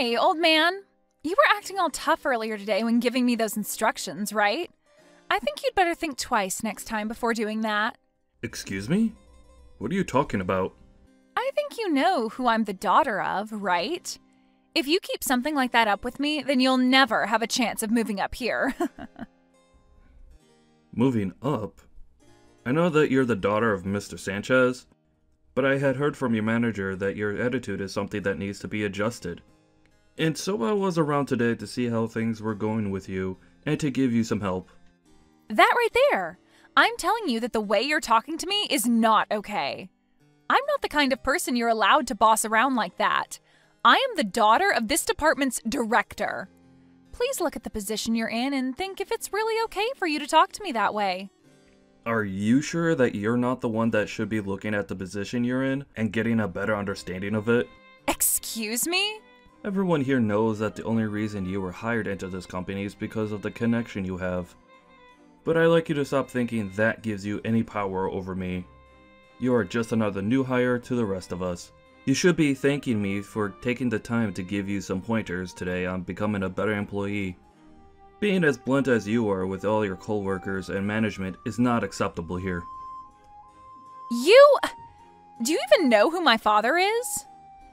Hey, old man. You were acting all tough earlier today when giving me those instructions, right? I think you'd better think twice next time before doing that. Excuse me? What are you talking about? I think you know who I'm the daughter of, right? If you keep something like that up with me, then you'll never have a chance of moving up here. Moving up? I know that you're the daughter of Mr. Sanchez, but I had heard from your manager that your attitude is something that needs to be adjusted. And so I was around today to see how things were going with you and to give you some help. that right there. I'm telling you that the way you're talking to me is not okay. I'm not the kind of person you're allowed to boss around like that. I am the daughter of this department's director. Please look at the position you're in and think if it's really okay for you to talk to me that way. Are you sure that you're not the one that should be looking at the position you're in and getting a better understanding of it? Excuse me? Everyone here knows that the only reason you were hired into this company is because of the connection you have. But I'd like you to stop thinking that gives you any power over me. You are just another new hire to the rest of us. You should be thanking me for taking the time to give you some pointers today on becoming a better employee. Being as blunt as you are with all your coworkers and management is not acceptable here. You. Do you even know who my father is?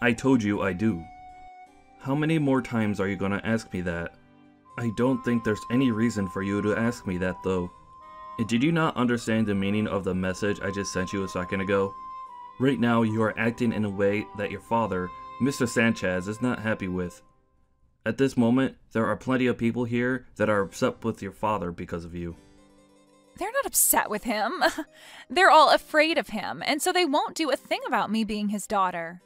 I told you I do. How many more times are you gonna ask me that? I don't think there's any reason for you to ask me that though. Eh, did you not understand the meaning of the message I just sent you a second ago? Right now, you are acting in a way that your father, Mr. Sanchez, is not happy with. At this moment, there are plenty of people here that are upset with your father because of you. They're not upset with him. They're all afraid of him, and so they won't do a thing about me being his daughter.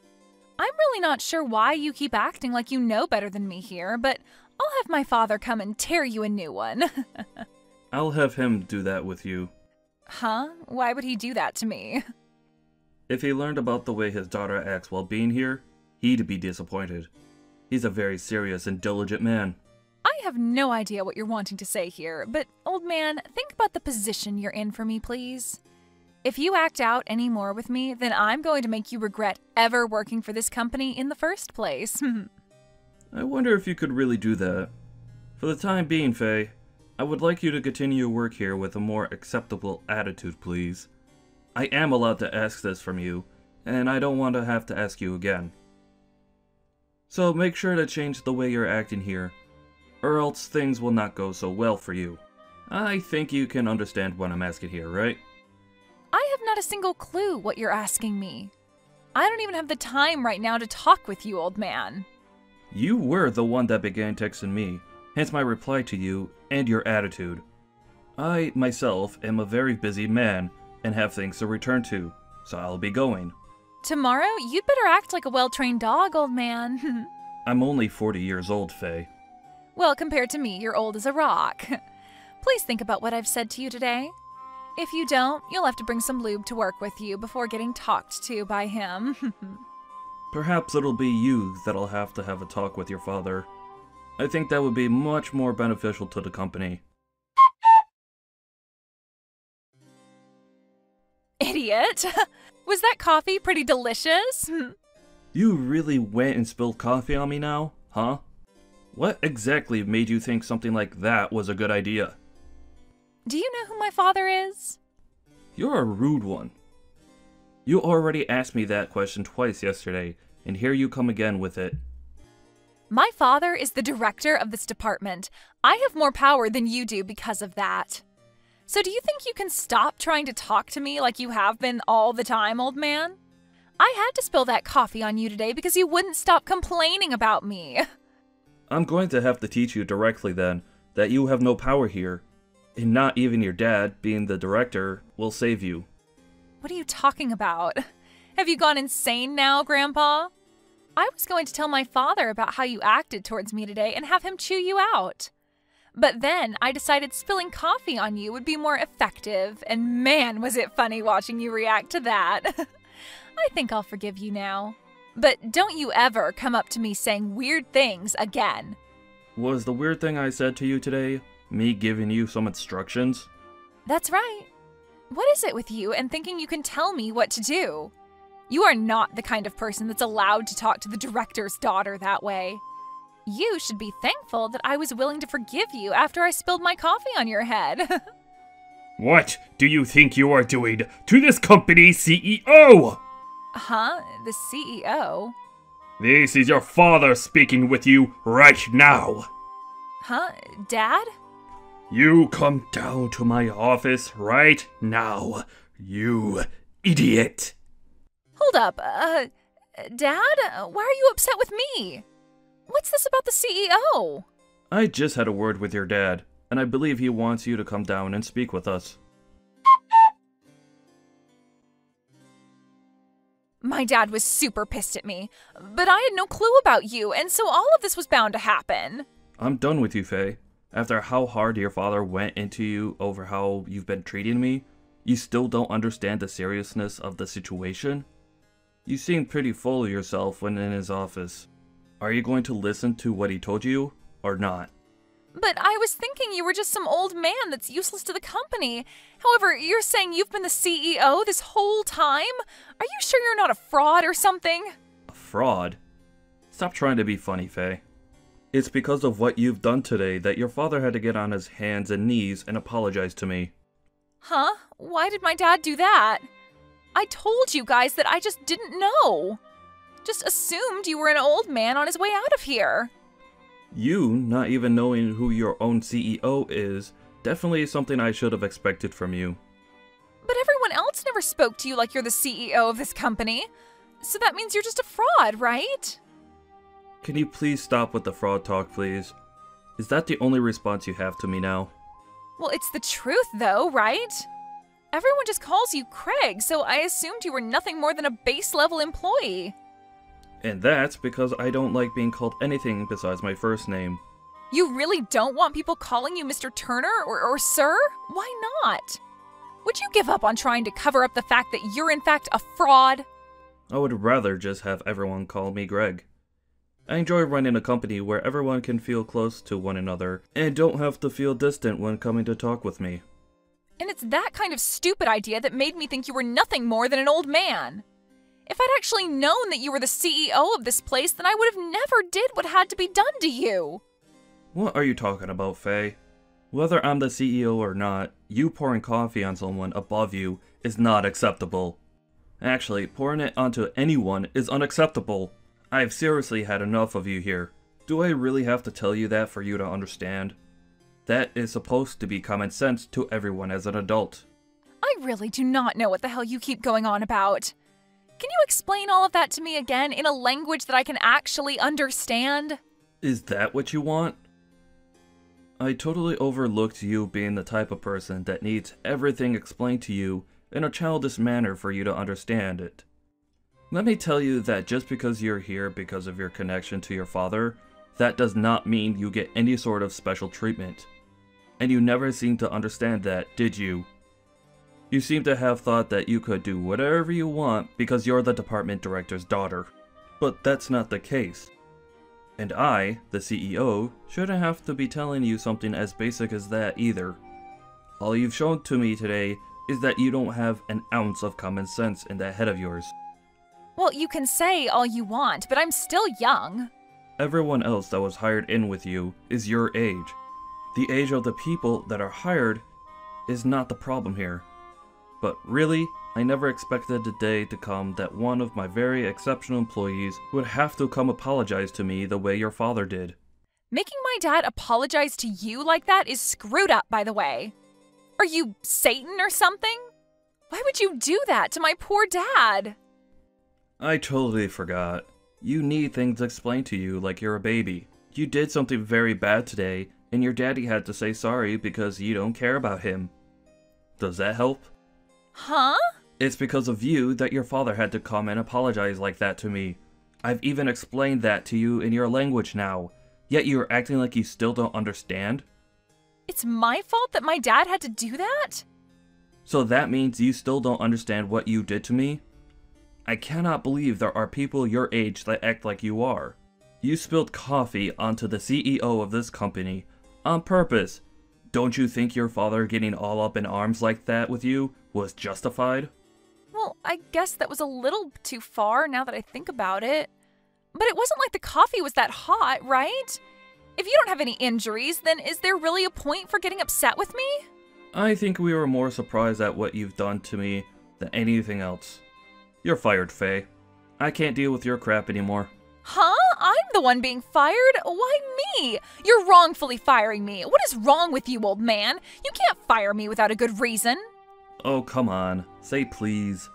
I'm really not sure why you keep acting like you know better than me here, but I'll have my father come and tear you a new one. I'll have him do that with you. huh? Why would he do that to me? If he learned about the way his daughter acts while being here, he'd be disappointed. He's a very serious and diligent man. I have no idea what you're wanting to say here, but old man, think about the position you're in for me, please. If you act out any more with me, then I'm going to make you regret ever working for this company in the first place. I wonder if you could really do that. For the time being, Faye, I would like you to continue your work here with a more acceptable attitude, please. I am allowed to ask this from you, and I don't want to have to ask you again. So make sure to change the way you're acting here, or else things will not go so well for you. I think you can understand what I'm asking here, right? Not a single clue what you're asking me. I don't even have the time right now to talk with you, old man. You were the one that began texting me, hence my reply to you and your attitude. I, myself, am a very busy man and have things to return to, so I'll be going. Tomorrow, you'd better act like a well trained dog, old man. I'm only 40 years old, Faye. well, compared to me, you're old as a rock. Please think about what I've said to you today. If you don't, you'll have to bring some lube to work with you before getting talked to by him. Perhaps it'll be you that'll have to have a talk with your father. I think that would be much more beneficial to the company. Idiot! Was that coffee pretty delicious? You really went and spilled coffee on me now, huh? What exactly made you think something like that was a good idea? Do you know who my father is? You're a rude one. You already asked me that question twice yesterday, and here you come again with it. My father is the director of this department. I have more power than you do because of that. So, do you think you can stop trying to talk to me like you have been all the time, old man? I had to spill that coffee on you today because you wouldn't stop complaining about me. I'm going to have to teach you directly then that you have no power here, and not even your dad, being the director, will save you. What are you talking about? Have you gone insane now, Grandpa? I was going to tell my father about how you acted towards me today and have him chew you out. But then I decided spilling coffee on you would be more effective, and man, was it funny watching you react to that. I think I'll forgive you now. But don't you ever come up to me saying weird things again. Was the weird thing I said to you today me giving you some instructions? That's right. What is it with you and thinking you can tell me what to do? You are not the kind of person that's allowed to talk to the director's daughter that way. You should be thankful that I was willing to forgive you after I spilled my coffee on your head. What do you think you are doing to this company CEO? huh? The CEO? This is your father speaking with you right now. Huh? Dad? You come down to my office right now, you idiot. Hold up. Uh, Dad? Why are you upset with me? What's this about the CEO? I just had a word with your dad, and I believe he wants you to come down and speak with us. My dad was super pissed at me, but I had no clue about you, and so all of this was bound to happen. I'm done with you, Faye. After how hard your father went into you over how you've been treating me, you still don't understand the seriousness of the situation? You seemed pretty full of yourself when in his office. Are you going to listen to what he told you, or not? But I was thinking you were just some old man that's useless to the company. However, you're saying you've been the CEO this whole time? Are you sure you're not a fraud or something? A fraud? Stop trying to be funny, Faye. It's because of what you've done today that your father had to get on his hands and knees and apologize to me. Huh? Why did my dad do that? I told you guys that I just didn't know. Just assumed you were an old man on his way out of here. You not even knowing who your own CEO is definitely something I should have expected from you. But everyone else never spoke to you like you're the CEO of this company. So that means you're just a fraud, right? Can you please stop with the fraud talk, please? Is that the only response you have to me now? Well, it's the truth, though, right? Everyone just calls you Craig, so I assumed you were nothing more than a base level employee. And that's because I don't like being called anything besides my first name. You really don't want people calling you Mr. Turner or, or Sir? Why not? Would you give up on trying to cover up the fact that you're in fact a fraud? I would rather just have everyone call me Greg. I enjoy running a company where everyone can feel close to one another and don't have to feel distant when coming to talk with me. And it's that kind of stupid idea that made me think you were nothing more than an old man. If I'd actually known that you were the CEO of this place, then I would have never did what had to be done to you. What are you talking about, Faye? Whether I'm the CEO or not, you pouring coffee on someone above you is not acceptable. Actually, pouring it onto anyone is unacceptable. I've seriously had enough of you here. Do I really have to tell you that for you to understand? That is supposed to be common sense to everyone as an adult. I really do not know what the hell you keep going on about. Can you explain all of that to me again in a language that I can actually understand? Is that what you want? I totally overlooked you being the type of person that needs everything explained to you in a childish manner for you to understand it. Let me tell you that just because you're here because of your connection to your father, that does not mean you get any sort of special treatment. And you never seemed to understand that, did you? You seem to have thought that you could do whatever you want because you're the department director's daughter. But that's not the case. And I, the CEO, shouldn't have to be telling you something as basic as that either. All you've shown to me today is that you don't have an ounce of common sense in that head of yours. Well, you can say all you want, but I'm still young. Everyone else that was hired in with you is your age. The age of the people that are hired is not the problem here. But really, I never expected the day to come that one of my very exceptional employees would have to come apologize to me the way your father did. Making my dad apologize to you like that is screwed up, by the way. Are you Satan or something? Why would you do that to my poor dad? I totally forgot. You need things explained to you like you're a baby. You did something very bad today, and your daddy had to say sorry because you don't care about him. Does that help? Huh? It's because of you that your father had to come and apologize like that to me. I've even explained that to you in your language now, yet you're acting like you still don't understand? It's my fault that my dad had to do that? So that means you still don't understand what you did to me? I cannot believe there are people your age that act like you are. You spilled coffee onto the CEO of this company on purpose. Don't you think your father getting all up in arms like that with you was justified? Well, I guess that was a little too far now that I think about it. But it wasn't like the coffee was that hot, right? If you don't have any injuries, then is there really a point for getting upset with me? I think we were more surprised at what you've done to me than anything else. You're fired, Faye. I can't deal with your crap anymore. Huh? I'm the one being fired? Why me? You're wrongfully firing me. What is wrong with you, old man? You can't fire me without a good reason. Oh, come on. Say please.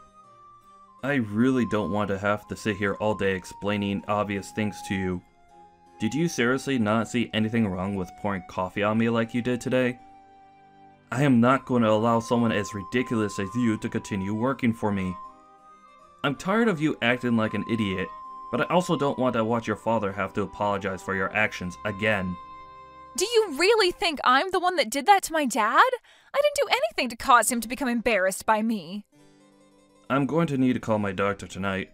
I really don't want to have to sit here all day explaining obvious things to you. Did you seriously not see anything wrong with pouring coffee on me like you did today? I am not going to allow someone as ridiculous as you to continue working for me. I'm tired of you acting like an idiot, but I also don't want to watch your father have to apologize for your actions again. Do you really think I'm the one that did that to my dad? I didn't do anything to cause him to become embarrassed by me. I'm going to need to call my doctor tonight.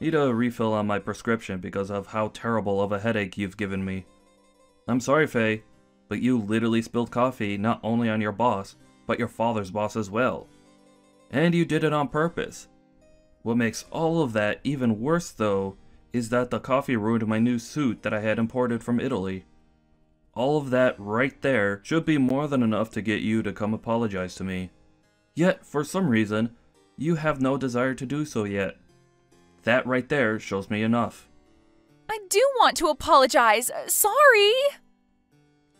Need a refill on my prescription because of how terrible of a headache you've given me. I'm sorry, Faye, but you literally spilled coffee not only on your boss, but your father's boss as well. And you did it on purpose. What makes all of that even worse, though, is that the coffee ruined my new suit that I had imported from Italy. All of that right there should be more than enough to get you to come apologize to me. Yet, for some reason, you have no desire to do so yet. That right there shows me enough. I do want to apologize. Sorry.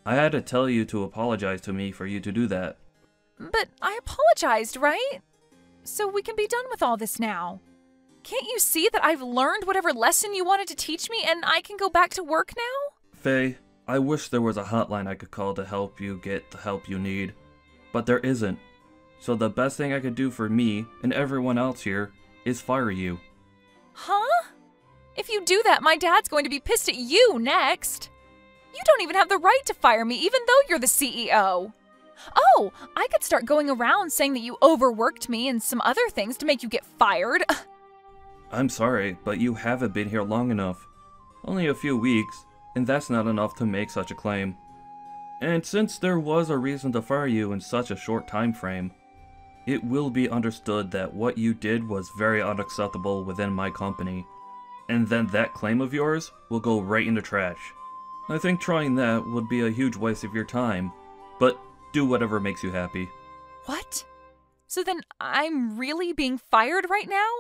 I had to tell you to apologize to me for you to do that. But I apologized, right? So we can be done with all this now. Can't you see that I've learned whatever lesson you wanted to teach me and I can go back to work now? Faye, I wish there was a hotline I could call to help you get the help you need. But there isn't. So the best thing I could do for me and everyone else here is fire you. Huh? If you do that, my dad's going to be pissed at you next. You don't even have the right to fire me, even though you're the CEO. Oh, I could start going around saying that you overworked me and some other things to make you get fired. I'm sorry, but you haven't been here long enough. Only a few weeks, and that's not enough to make such a claim. And since there was a reason to fire you in such a short time frame, it will be understood that what you did was very unacceptable within my company, and then that claim of yours will go right into trash. I think trying that would be a huge waste of your time, but do whatever makes you happy. What? So then I'm really being fired right now?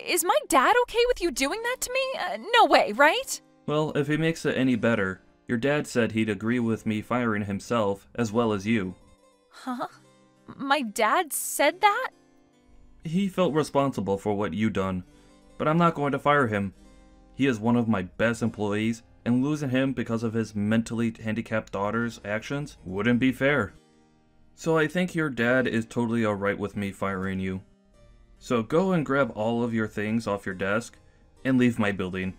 Is my dad okay with you doing that to me? Uh, no way, right? Well, if he makes it any better, your dad said he'd agree with me firing himself as well as you. Huh? My dad said that? He felt responsible for what you done, but I'm not going to fire him. He is one of my best employees, and losing him because of his mentally handicapped daughter's actions wouldn't be fair. So I think your dad is totally alright with me firing you. So go and grab all of your things off your desk and leave my building.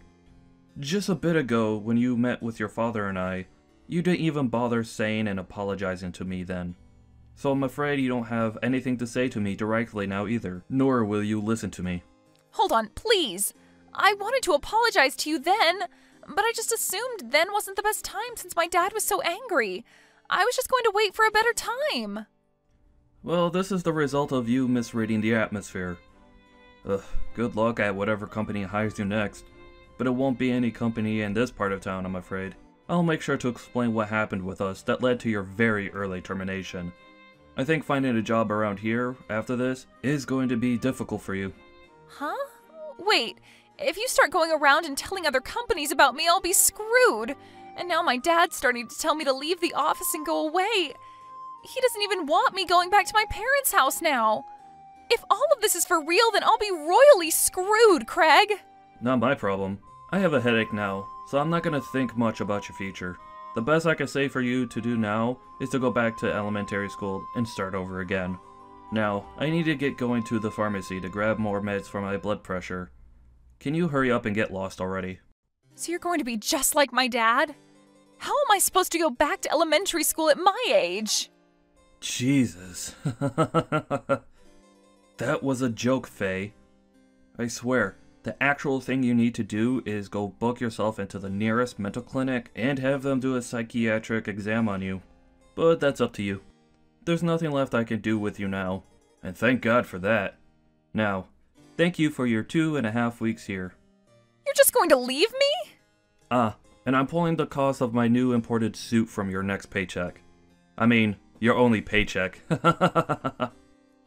Just a bit ago, when you met with your father and I, you didn't even bother saying and apologizing to me then. So I'm afraid you don't have anything to say to me directly now either, nor will you listen to me. Hold on, please. I wanted to apologize to you then, but I just assumed then wasn't the best time since my dad was so angry. I was just going to wait for a better time. Well, this is the result of you misreading the atmosphere. Ugh, good luck at whatever company hires you next. But it won't be any company in this part of town, I'm afraid. I'll make sure to explain what happened with us that led to your very early termination. I think finding a job around here, after this, is going to be difficult for you. Huh? Wait, if you start going around and telling other companies about me, I'll be screwed. And now my dad's starting to tell me to leave the office and go away. He doesn't even want me going back to my parents' house now. If all of this is for real, then I'll be royally screwed, Craig. Not my problem. I have a headache now, so I'm not gonna think much about your future. The best I can say for you to do now is to go back to elementary school and start over again. Now, I need to get going to the pharmacy to grab more meds for my blood pressure. Can you hurry up and get lost already? So you're going to be just like my dad? How am I supposed to go back to elementary school at my age? Jesus. that was a joke, Faye. I swear, the actual thing you need to do is go book yourself into the nearest mental clinic and have them do a psychiatric exam on you. But that's up to you. There's nothing left I can do with you now, and thank God for that. Now, thank you for your two and a half weeks here. You're just going to leave me? Ah, and I'm pulling the cost of my new imported suit from your next paycheck. I mean, your only paycheck.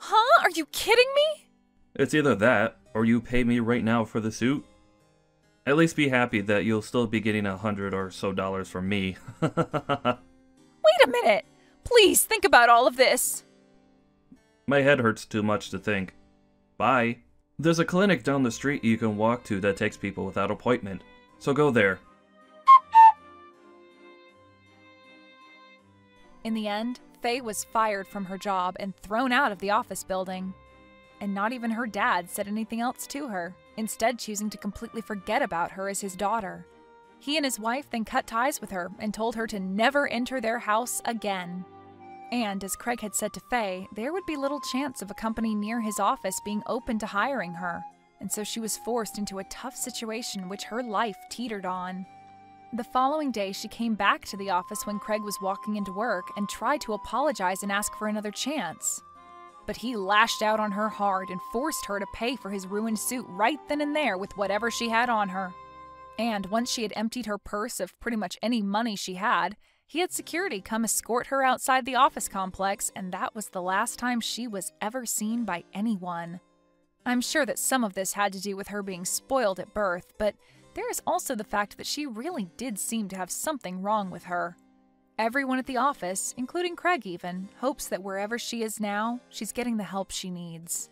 Huh? Are you kidding me? it's either that, or you pay me right now for the suit. At least be happy that you'll still be getting a hundred or so dollars from me. Wait a minute. Please think about all of this. My head hurts too much to think. Bye. There's a clinic down the street you can walk to that takes people without appointment, so go there. In the end, Faye was fired from her job and thrown out of the office building. And not even her dad said anything else to her, instead, choosing to completely forget about her as his daughter. He and his wife then cut ties with her and told her to never enter their house again. And as Craig had said to Faye, there would be little chance of a company near his office being open to hiring her, and so she was forced into a tough situation which her life teetered on. The following day, she came back to the office when Craig was walking into work and tried to apologize and ask for another chance. But he lashed out on her hard and forced her to pay for his ruined suit right then and there with whatever she had on her. And once she had emptied her purse of pretty much any money she had, he had security come escort her outside the office complex, and that was the last time she was ever seen by anyone. I'm sure that some of this had to do with her being spoiled at birth, but there is also the fact that she really did seem to have something wrong with her. Everyone at the office, including Craig even, hopes that wherever she is now, she's getting the help she needs.